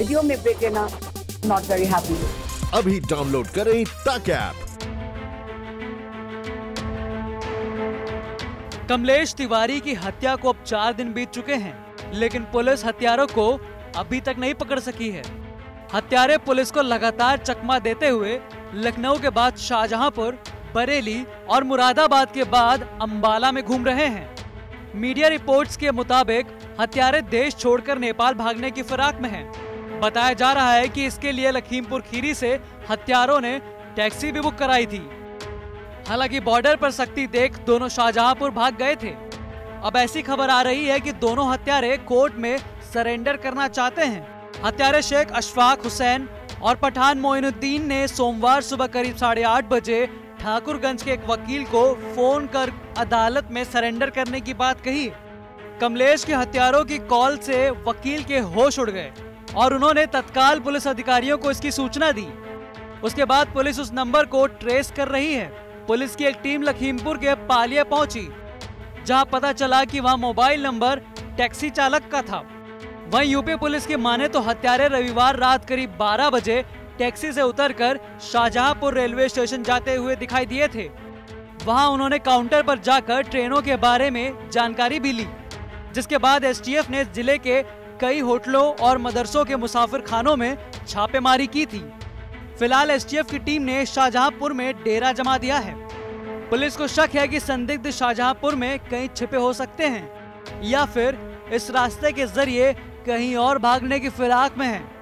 Video में break लेना not very happy अभी डाउनलोड करें तक ऐप कमलेश तिवारी की हत्या को अब चार दिन बीत चुके हैं लेकिन पुलिस हत्यारों को अभी तक नहीं पकड़ सकी है। हत्यारे पुलिस को लगातार चकमा देते हुए लखनऊ के बाद शाहजहांपुर बरेली और मुरादाबाद के बाद अंबाला में घूम रहे हैं। मीडिया रिपोर्ट्स के मुताबिक हत्यारे देश छोड़कर नेपाल भागने की फिराक में हैं। बताया जा रहा है कि इसके लिए लखीमपुर खीरी से हत्यारों ने टैक्सी भी बुक कराई थी। हालाँकि बॉर्डर पर सख्ती देख दोनों शाहजहांपुर भाग गए थे। अब ऐसी खबर आ रही है कि दोनों हत्यारे कोर्ट में सरेंडर करना चाहते हैं। हत्यारे शेख अशफाक हुसैन और पठान मोइनुद्दीन ने सोमवार सुबह करीब साढ़े आठ बजे ठाकुरगंज के एक वकील को फ़ोन कर अदालत में सरेंडर करने की बात कही। कमलेश के हत्यारों की कॉल से वकील के होश उड़ गए। और उन्होंने तत्काल पुलिस अधिकारियों को इसकी सूचना दी। उसके बाद पुलिस उस नंबर को ट्रेस कर रही है। पुलिस की एक टीम लखीमपुर के पालिया पहुँची, जहाँ पता चला कि वहाँ मोबाइल नंबर टैक्सी चालक का था। वहीं यूपी पुलिस की माने तो हत्यारे रविवार रात करीब 12 बजे टैक्सी से उतरकर शाहजहांपुर रेलवे स्टेशन जाते हुए दिखाई दिए थे। वहाँ उन्होंने काउंटर पर जाकर ट्रेनों के बारे में जानकारी भी ली, जिसके बाद एसटीएफ ने ज़िले के कई होटलों और मदरसों के मुसाफिर खानों में छापेमारी की थी फ़िलहाल एसटीएफ की टीम ने शाहजहांपुर में डेरा जमा दिया है पुलिस को शक है कि संदिग्ध शाहजहांपुर में कहीं छिपे हो सकते हैं, या फिर इस रास्ते के ज़रिए कहीं और भागने की फिराक में हैं।